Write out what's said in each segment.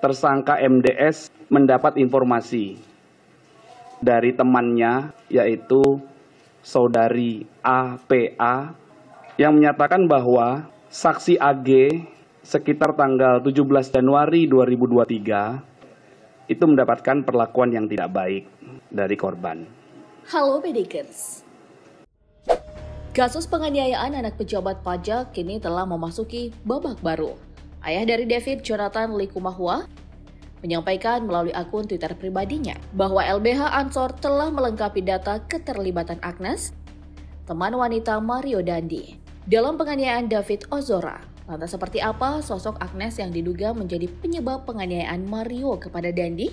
tersangka MDS mendapat informasi dari temannya yaitu saudari APA yang menyatakan bahwa saksi AG sekitar tanggal 17 Januari 2023 itu mendapatkan perlakuan yang tidak baik dari korban. Halo Pedikers. Kasus penganiayaan anak pejabat pajak kini telah memasuki babak baru. Ayah dari David Jonathan Likumahua menyampaikan melalui akun Twitter pribadinya bahwa LBH Ansor telah melengkapi data keterlibatan Agnes, teman wanita Mario Dandi, dalam penganiayaan David Ozora. Lantas seperti apa sosok Agnes yang diduga menjadi penyebab penganiayaan Mario kepada Dandi?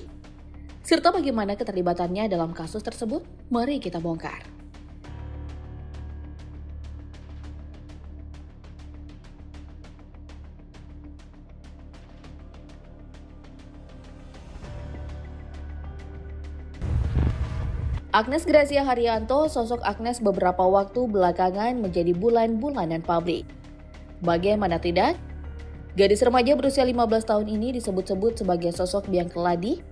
Serta bagaimana keterlibatannya dalam kasus tersebut? Mari kita bongkar. Agnes Gracia Haryanto, sosok Agnes beberapa waktu belakangan menjadi bulan-bulanan publik. Bagaimana tidak? Gadis remaja berusia 15 tahun ini disebut-sebut sebagai sosok biang keladi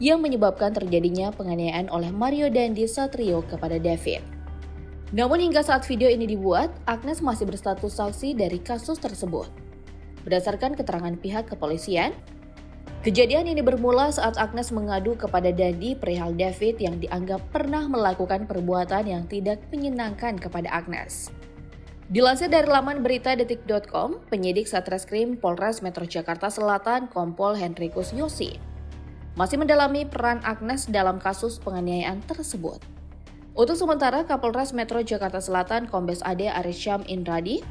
yang menyebabkan terjadinya penganiayaan oleh Mario Dandi Satrio kepada David. Namun hingga saat video ini dibuat, Agnes masih berstatus saksi dari kasus tersebut. Berdasarkan keterangan pihak kepolisian, Kejadian ini bermula saat Agnes mengadu kepada Dandi perihal David yang dianggap pernah melakukan perbuatan yang tidak menyenangkan kepada Agnes. Dilansir dari laman berita detik.com, penyidik Satreskrim Polres Metro Jakarta Selatan Kompol Henrikus Yosi masih mendalami peran Agnes dalam kasus penganiayaan tersebut. Untuk sementara, Kapolres Metro Jakarta Selatan Kombes Ade Arisyam Indradi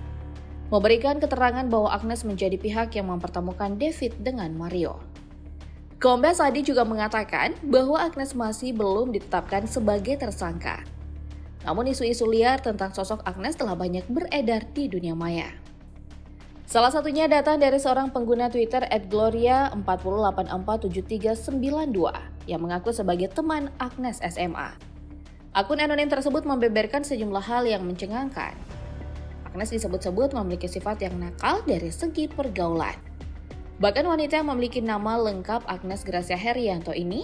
memberikan keterangan bahwa Agnes menjadi pihak yang mempertemukan David dengan Mario. Kombes Adi juga mengatakan bahwa Agnes masih belum ditetapkan sebagai tersangka. Namun isu-isu liar tentang sosok Agnes telah banyak beredar di dunia maya. Salah satunya data dari seorang pengguna Twitter @gloria484739 yang mengaku sebagai teman Agnes SMA. Akun anonim tersebut membeberkan sejumlah hal yang mencengangkan. Agnes disebut-sebut memiliki sifat yang nakal dari segi pergaulan. Bahkan wanita yang memiliki nama lengkap Agnes Gracia Herianto ini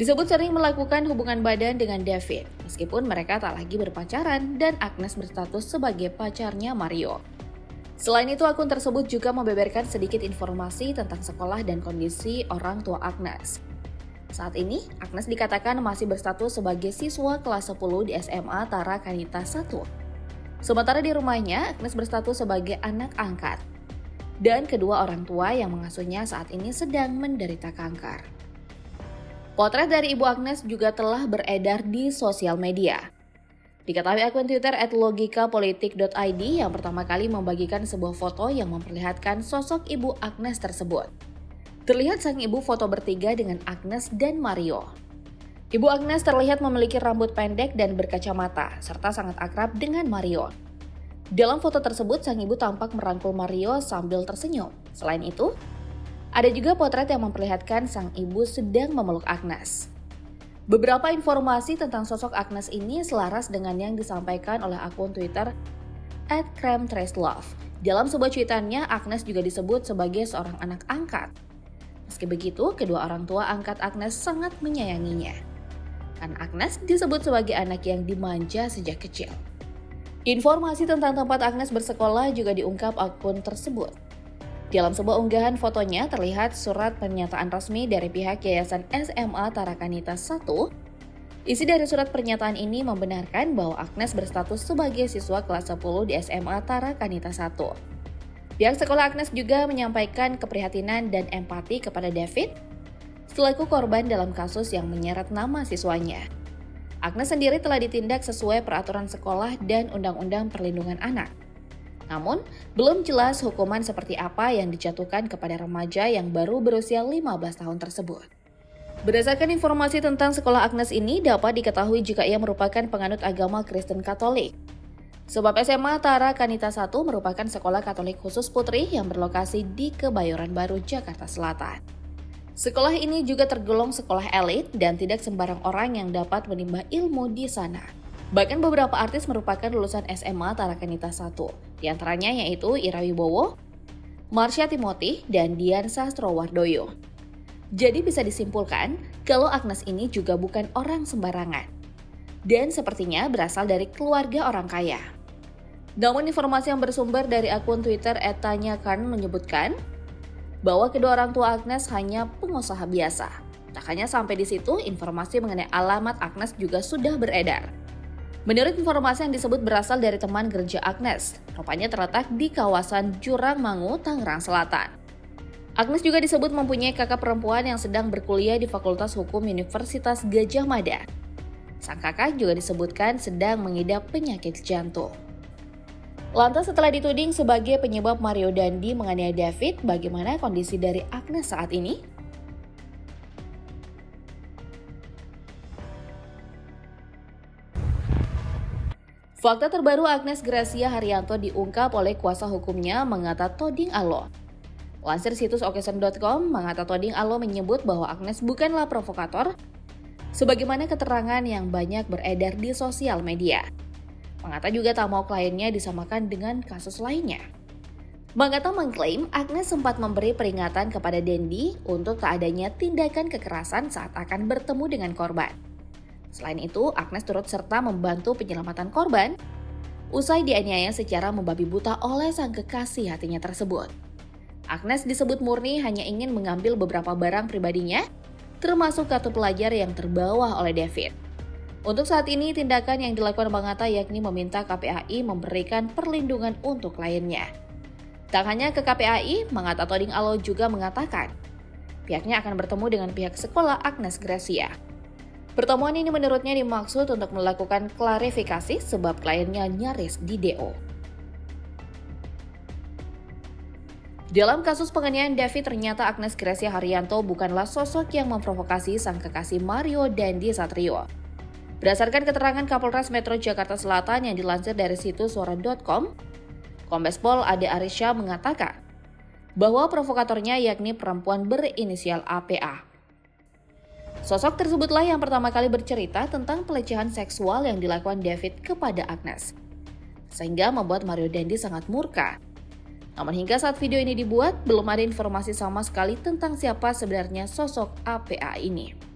disebut sering melakukan hubungan badan dengan David, meskipun mereka tak lagi berpacaran dan Agnes berstatus sebagai pacarnya Mario. Selain itu, akun tersebut juga membeberkan sedikit informasi tentang sekolah dan kondisi orang tua Agnes. Saat ini, Agnes dikatakan masih berstatus sebagai siswa kelas 10 di SMA Tara Kanita 1. Sementara di rumahnya, Agnes berstatus sebagai anak angkat dan kedua orang tua yang mengasuhnya saat ini sedang menderita kanker. Potret dari Ibu Agnes juga telah beredar di sosial media. Diketahui akun Twitter at logikapolitik.id yang pertama kali membagikan sebuah foto yang memperlihatkan sosok Ibu Agnes tersebut. Terlihat sang ibu foto bertiga dengan Agnes dan Mario. Ibu Agnes terlihat memiliki rambut pendek dan berkacamata, serta sangat akrab dengan Mario. Dalam foto tersebut, sang ibu tampak merangkul Mario sambil tersenyum. Selain itu, ada juga potret yang memperlihatkan sang ibu sedang memeluk Agnes. Beberapa informasi tentang sosok Agnes ini selaras dengan yang disampaikan oleh akun Twitter at Love. Dalam sebuah cuitannya, Agnes juga disebut sebagai seorang anak angkat. Meski begitu, kedua orang tua angkat Agnes sangat menyayanginya. Karena Agnes disebut sebagai anak yang dimanja sejak kecil. Informasi tentang tempat Agnes bersekolah juga diungkap akun tersebut. Dalam sebuah unggahan fotonya terlihat surat pernyataan resmi dari pihak Yayasan SMA Tarakanita 1. Isi dari surat pernyataan ini membenarkan bahwa Agnes berstatus sebagai siswa kelas 10 di SMA Tarakanita 1. Pihak sekolah Agnes juga menyampaikan keprihatinan dan empati kepada David selaku korban dalam kasus yang menyeret nama siswanya. Agnes sendiri telah ditindak sesuai peraturan sekolah dan Undang-Undang Perlindungan Anak. Namun, belum jelas hukuman seperti apa yang dijatuhkan kepada remaja yang baru berusia 15 tahun tersebut. Berdasarkan informasi tentang sekolah Agnes ini dapat diketahui jika ia merupakan penganut agama Kristen Katolik. Sebab SMA Tara Kanita 1 merupakan sekolah Katolik khusus putri yang berlokasi di Kebayoran Baru, Jakarta Selatan. Sekolah ini juga tergolong sekolah elit dan tidak sembarang orang yang dapat menimba ilmu di sana. Bahkan beberapa artis merupakan lulusan SMA Tarakanita 1, di antaranya yaitu Ira Wibowo, Marsha Timothy, dan Dian Sastrowardoyo. Jadi bisa disimpulkan kalau Agnes ini juga bukan orang sembarangan. Dan sepertinya berasal dari keluarga orang kaya. Namun informasi yang bersumber dari akun Twitter @tanyakan menyebutkan bahwa kedua orang tua Agnes hanya pengusaha biasa. Tak hanya sampai di situ, informasi mengenai alamat Agnes juga sudah beredar. Menurut informasi yang disebut berasal dari teman gereja Agnes, rupanya terletak di kawasan Jurang Mangu, Tangerang Selatan. Agnes juga disebut mempunyai kakak perempuan yang sedang berkuliah di Fakultas Hukum Universitas Gajah Mada. Sang kakak juga disebutkan sedang mengidap penyakit jantung. Lantas setelah dituding sebagai penyebab Mario Dandi menganiaya David, bagaimana kondisi dari Agnes saat ini? Fakta terbaru Agnes Gracia Haryanto diungkap oleh kuasa hukumnya mengata Toding Alo. Lansir situs okesen.com, mengata Toding Alo menyebut bahwa Agnes bukanlah provokator, sebagaimana keterangan yang banyak beredar di sosial media. Mengata juga tak mau kliennya disamakan dengan kasus lainnya. Mangata mengklaim Agnes sempat memberi peringatan kepada Dendi untuk tak adanya tindakan kekerasan saat akan bertemu dengan korban. Selain itu, Agnes turut serta membantu penyelamatan korban usai dianiaya secara membabi buta oleh sang kekasih hatinya tersebut. Agnes disebut murni hanya ingin mengambil beberapa barang pribadinya, termasuk kartu pelajar yang terbawa oleh David. Untuk saat ini, tindakan yang dilakukan Bang Atta yakni meminta KPAI memberikan perlindungan untuk kliennya. Tak hanya ke KPAI, Mangata Toding Alo juga mengatakan pihaknya akan bertemu dengan pihak sekolah Agnes Gracia. Pertemuan ini menurutnya dimaksud untuk melakukan klarifikasi sebab kliennya nyaris di DO. Dalam kasus penganiayaan David, ternyata Agnes Gracia Haryanto bukanlah sosok yang memprovokasi sang kekasih Mario Dandi Satrio. Berdasarkan keterangan Kapolres Metro Jakarta Selatan yang dilansir dari situs suara.com, Kombes Pol Ade Arisha mengatakan bahwa provokatornya yakni perempuan berinisial APA. Sosok tersebutlah yang pertama kali bercerita tentang pelecehan seksual yang dilakukan David kepada Agnes. Sehingga membuat Mario Dandi sangat murka. Namun hingga saat video ini dibuat, belum ada informasi sama sekali tentang siapa sebenarnya sosok APA ini.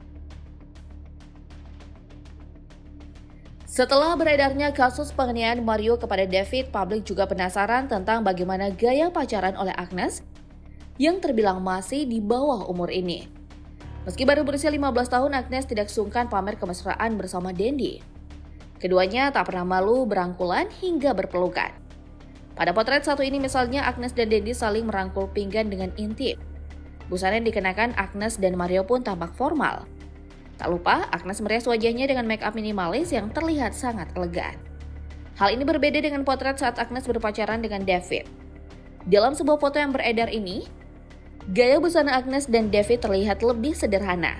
Setelah beredarnya kasus penganiayaan Mario kepada David, publik juga penasaran tentang bagaimana gaya pacaran oleh Agnes yang terbilang masih di bawah umur ini. Meski baru berusia 15 tahun, Agnes tidak sungkan pamer kemesraan bersama Dendi. Keduanya tak pernah malu berangkulan hingga berpelukan. Pada potret satu ini misalnya Agnes dan Dendi saling merangkul pinggan dengan intim. Busana yang dikenakan Agnes dan Mario pun tampak formal. Tak lupa, Agnes merias wajahnya dengan make up minimalis yang terlihat sangat elegan. Hal ini berbeda dengan potret saat Agnes berpacaran dengan David. Dalam sebuah foto yang beredar ini, Gaya busana Agnes dan David terlihat lebih sederhana.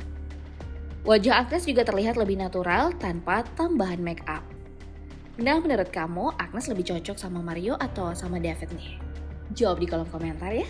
Wajah Agnes juga terlihat lebih natural tanpa tambahan make up. Nah, menurut kamu Agnes lebih cocok sama Mario atau sama David nih? Jawab di kolom komentar ya.